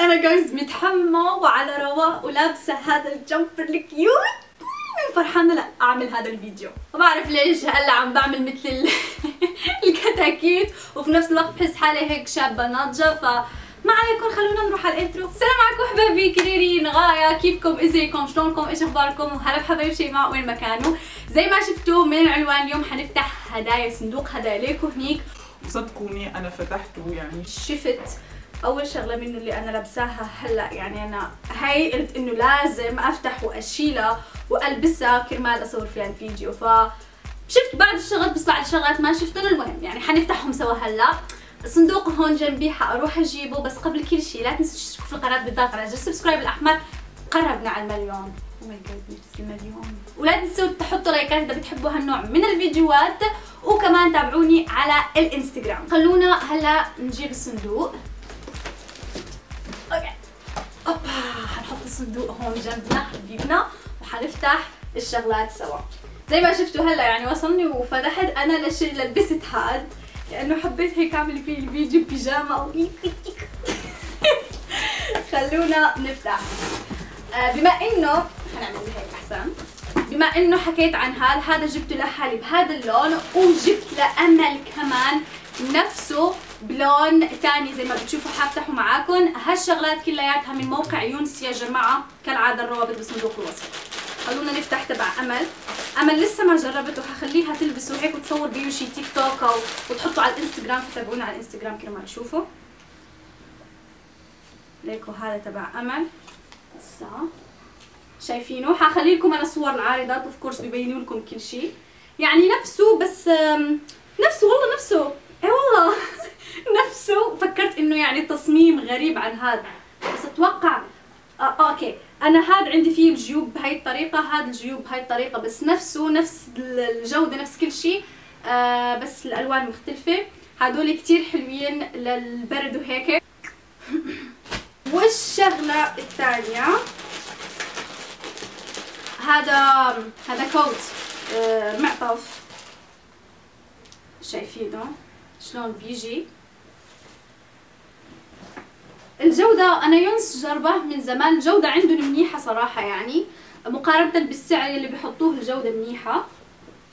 أنا جايز متحمى وعلى رواق ولابسة هذا ال jumper ال cute. فرحانة لا أعمل هذا الفيديو؟ ما بعرف ليش هلأ عم بعمل مثل ال- الكتاكيت. وفي نفس الوقت بحس حالي هيك شابة ناضجة ف ما عليكم خلونا نروح على ال intro. السلام عليكم حبايبي كريرين غاية. كيفكم؟ إزيكم؟ شلونكم؟ إيش أخباركم؟ وهلا بحبايب شيماء وين ما كانوا زي ما شفتوا من العنوان اليوم حنفتح هدايا صندوق هدايا ليكم هنيك. صدقوني أنا فتحته يعني. شفت أول شغلة منه اللي أنا لابساها هلأ يعني أنا هاي قلت إنه لازم أفتح وأشيلها وألبسها كرمال أصور فيها الفيديو. ف شفت بعض الشغلات بس بعض الشغلات ما شفتهم. المهم يعني حنفتحهم سوا هلأ. الصندوق هون جنبي حأروح أجيبه. بس قبل كل شيء لا تنسوا تشتركوا في القناة بالضغط على زر ال subscribe الاحمر قربنا على المليون. oh my God المليون. ولا تنسوا تحطوا لايكات إذا بتحبوا هالنوع من الفيديوهات. وكمان تابعوني على الانستغرام. خلونا هلا نجيب الصندوق. أوكي. أوبا حنحط الصندوق هون جنبنا حبيبنا وحنفتح الشغلات سوا. زي ما شفتوا هلا يعني وصلني وفتحت. أنا لش لبست هاد لأنه حبيت هيك أعمل فيه الفيديو بيجاما أو خلونا نفتح. آه بما إنه حنعمل هيك أحسن. بما إنه حكيت عن هذا هذا جبته لحالي بهذا اللون وجبت لأمل كمان نفسه بلون تاني زي ما بتشوفوا حافتحه معاكم هالشغلات كلياتها من موقع يونس يا جماعة كالعادة الروابط بصندوق الوصف. خلونا نفتح تبع أمل. أمل لسه ما جربته حخليها تلبسه هيك وتصور بيه شي تيك توك أو وتحطه على الإنستغرام فتابعونا على الإنستغرام كرمال تشوفوا ليكو هذا تبع أمل. هسا شايفينه. حخلي لكم أنا صور العارضات of course ببينوا لكم كل شيء. يعني نفسه بس نفسه والله نفسه. اي والله؟ نفسه. فكرت إنه يعني تصميم غريب عن هذا. بس أتوقع آه آه، okay. أنا هذا عندي فيه الجيوب بهاي الطريقة هذا الجيوب بهاي الطريقة. بس نفسه نفس الجودة نفس كل شيء. آه بس الألوان مختلفة. هدول كتير حلوين للبرد وهيك. والشغلة الثانية. هذا هذا كوت آه، معطف. شايفينه شلون بيجي؟ الجودة أنا يونس جربه من زمان. الجودة عندهم منيحة صراحة يعني. مقارنة بالسعر اللي بيحطوه الجودة منيحة.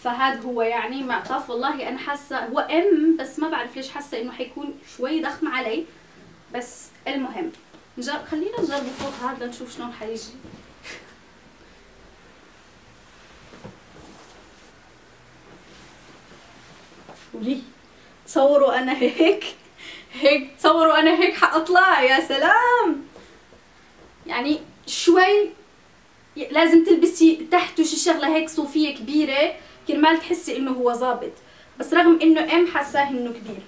فهذا هو يعني معطف. والله أنا حاسة هو ام بس ما بعرف ليش حاسة إنه حيكون شوي ضخم علي. بس المهم نجرب خلينا نجربه فوق هذا نشوف شلون حيجي. ولي تصوروا أنا هيك؟ هيك تصوروا أنا هيك حأطلع يا سلام! يعني شوي لازم تلبسي تحته شي شغلة هيك صوفية كبيرة كرمال تحسي إنه هو ظابط. بس رغم إنه أم حاساه إنه كبير.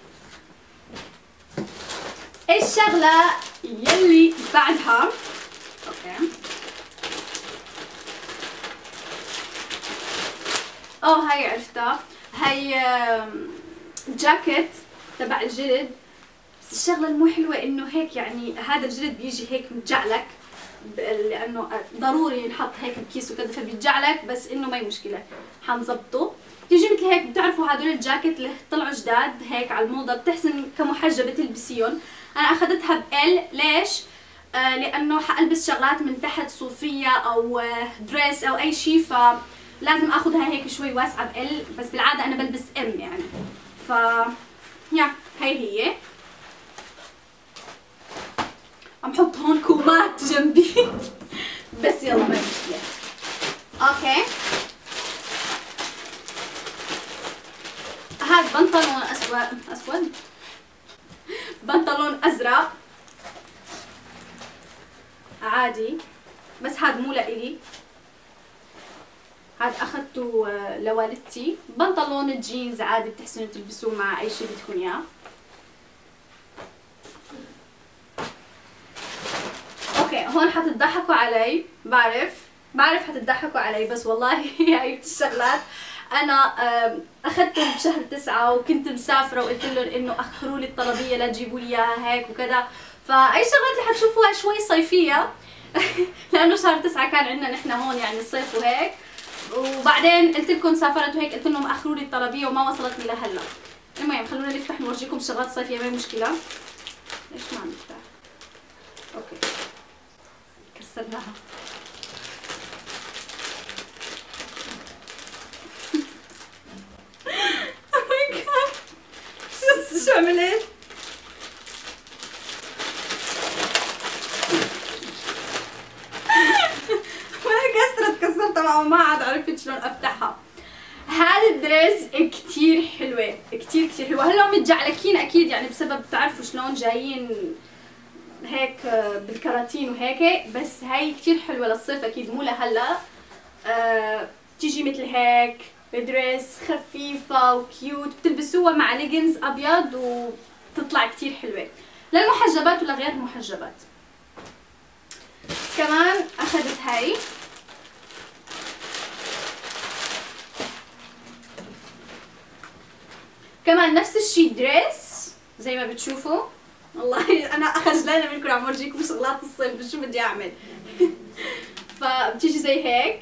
الشغلة يلي بعدها؟ أوكي. آه هاي عرفتها. هاي جاكيت تبع الجلد. الشغلة المو حلوة إنه هيك يعني هذا الجلد بيجي هيك متجعلك لأنه ضروري ينحط هيك بكيس وكذا فبيتجعلك بس إنه ما هي مشكلة. حنظبطه. تيجي مثل هيك بتعرفوا هدول الجاكيت اللي طلعوا جداد هيك على الموضة بتحسن كمحجبة تلبسيهم. أنا أخذتها بال L ليش؟ آه لأنه حألبس شغلات من تحت صوفية أو آه dress أو أي شيء فلازم آخذها هيك شوي واسعة بال بس بالعادة أنا بلبس M يعني. ف yeah هي هي عم حط هون كومات جنبي بس يلا ما مشكله okay هاد بنطلون اسود اسود بنطلون ازرق عادي بس هاد مو لإلي هاد اخذته آه، لوالدتي. بنطلون جينز عادي بتحسنوا تلبسوه مع أي شيء بدكم إياه. أوكي هون حتضحكوا علي. بعرف بعرف حتضحكوا علي بس والله هاي الشغلات. أنا أخذتهم بشهر تسعة وكنت مسافرة وقلت لهم إنه أخروا لي الطلبية لا تجيبوا لي إياها هيك وكذا. فأي شغلات اللي حتشوفوها شوي صيفية. لأنه شهر تسعة كان عندنا نحن هون يعني الصيف وهيك. وبعدين قلت لكم سافرت وهيك قلت لهم أخروا لي الطلبية وما وصلتني لهلا. المهم خلونا نفتح نورجيكم الشغلات الصيفيه ما مشكلة. ليش ما عم نفتح؟ أوكي. كسرناها. شو عملت؟ كسرت كسرتها ما عاد عرفت شلون افتحها هذا الدريس كتير حلوة كتير كتير حلوة هلا متجعلكين أكيد يعني بسبب بتعرفوا شلون جايين هيك بالكراتين وهيك بس هاي كتير حلوة للصيف أكيد مو لهلأ. أه بتيجي مثل هيك dress خفيفة و cute بتلبسوها مع ليجنز أبيض وتطلع كتير حلوة. للمحجبات ولا غير المحجبات كمان أخذت هاي. كمان نفس الشيء دريس زي ما بتشوفوا. والله أنا خجلانه منكم عم ورجيكم شغلات الصيف شو بدي أعمل؟ فبتيجي زي هيك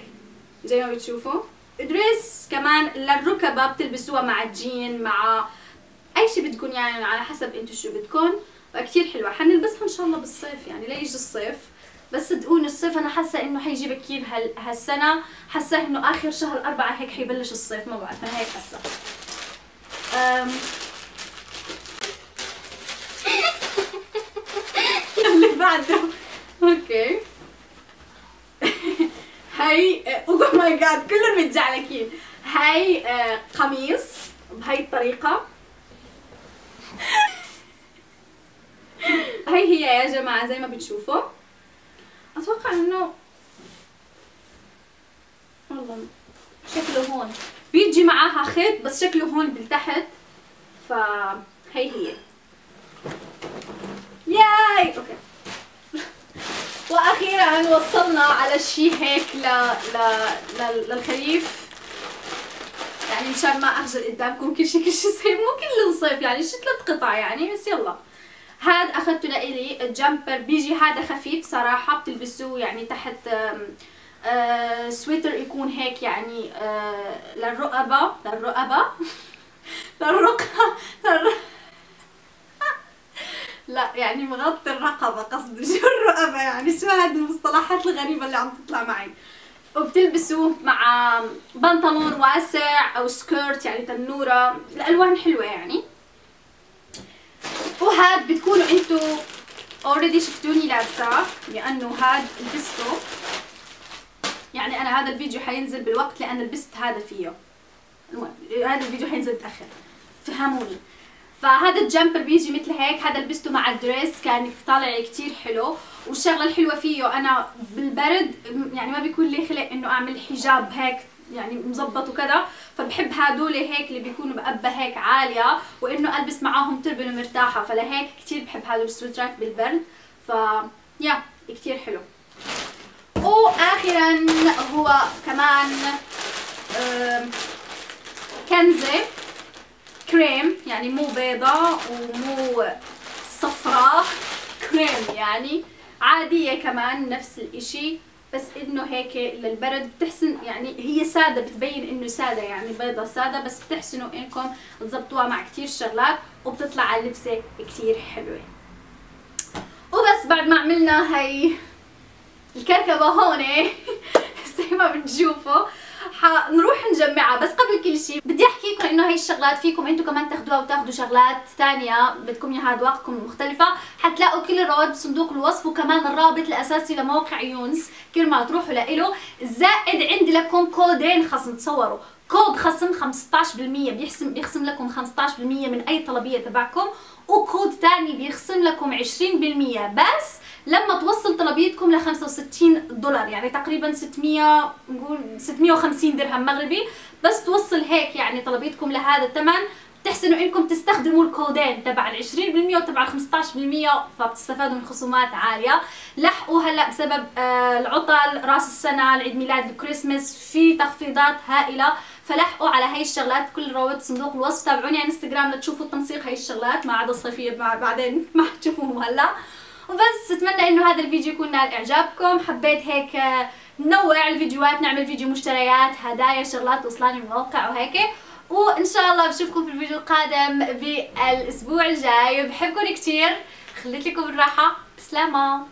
زي ما بتشوفوا. دريس كمان للركبة بتلبسوها مع الجين مع أي شيء بدكم يعني على حسب أنتم شو بدكم فكتير حلوة. حنلبسها إن شاء الله بالصيف يعني ليجي الصيف. بس صدقوني الصيف أنا حاسة إنه حيجي بكير هال هالسنة. حاسة إنه آخر شهر أربعة هيك حيبلش الصيف ما بعرف أنا هيك حاسة اللي بعده okay هاي oh my God كلهم متجعلكين هاي آه، قميص بهاي الطريقة. هاي هي يا جماعة زي ما بتشوفوا. أتوقع إنه والله شكله هون. بيجي معاها خيط بس شكله هون بالتحت. فهي هي. ياي! أوكي. وأخيرا وصلنا على شيء هيك ل... ل... ل... للخريف. يعني مشان ما أخجل قدامكم كل شيء كل شيء صيف مو كل الصيف يعني شي ثلاث قطع يعني بس يلا. هذا اخذته لإلي ال jumper بيجي هذا خفيف صراحة بتلبسوه يعني تحت آه سويتر يكون هيك يعني آه للرقبة للرقبة. للرقبة. لا يعني مغطي الرقبة قصدي شو الرقبة يعني شو هذه المصطلحات الغريبة اللي عم تطلع معي؟ وبتلبسوه مع بنطلون واسع أو skirt يعني تنورة. الألوان حلوة يعني. وهاد بتكونوا انتو already شفتوني لابساه لأنه هاد لبسته. يعني أنا هذا الفيديو حينزل بالوقت لأن لبست هذا فيه. هذا الفيديو حينزل متأخر. فهموني. فهذا ال jumper بيجي مثل هيك هذا لبسته مع ال dress كان طالع كتير حلو. والشغلة الحلوة فيه أنا بالبرد يعني ما بيكون لي خلق إنه أعمل حجاب هيك يعني مزبط وكذا. فبحب هدول هيك اللي بيكونوا بقبة هيك عالية وإنه ألبس معاهم turban مرتاحة. فلهيك كتير بحب هدول السويترات بالبرد. ف يا كتير حلو. وأخيرا هو كمان كنزة. كريم يعني مو بيضة ومو صفراء كريم يعني عادية كمان نفس الإشي بس إنه هيك للبرد. بتحسن يعني هي سادة بتبين إنه سادة يعني بيضة سادة بس بتحسنوا إنكم تزبطوها مع كتير شغلات وبتطلع على اللبسة كتير حلوة. وبس بعد ما عملنا هاي الكركبة هون زي ما بتشوفوا حنروح نجمعها. بس قبل كل شيء بدي أحكي لكم إنه هي الشغلات فيكم أنتم كمان تاخذوها وتاخذوا شغلات ثانية بدكم إياها اذواقكم مختلفة. حتلاقوا كل الروابط بصندوق الوصف وكمان الرابط الأساسي لموقع يونس. كل ما تروحوا لإله زائد عندي لكم كودين خصم تصوروا. كود خصم 15% بيخصم بيخصم لكم 15% من أي طلبية تبعكم وكود ثاني بيخصم لكم 20% بس لما توصل طلبيتكم ل 65 دولار يعني تقريبا 600 نقول 650 درهم مغربي. بس توصل هيك يعني طلبيتكم لهذا الثمن تحسنوا إنكم تستخدموا الكودين تبع ال 20% وتبع ال 15% فبتستفادوا من خصومات عالية. لحقوا هلأ بسبب آه، العطل رأس السنة العيد ميلاد الكريسماس في تخفيضات هائلة. فلحقوا على هاي الشغلات كل روابط صندوق الوصف. تابعوني على انستغرام لتشوفوا تنسيق هاي الشغلات. ما عدا الصيفيه بعدين ما حتشوفوهم هلا. وبس أتمنى إنه هذا الفيديو يكون نال إعجابكم. حبيت هيك آه، نوع الفيديوهات نعمل فيديو مشتريات هدايا شغلات توصلاني من الموقع وهيك. وإن شاء الله بشوفكم في الفيديو القادم بالأسبوع الجاي. بحبكم كتير. خليت لكم الراحة. بسلامة.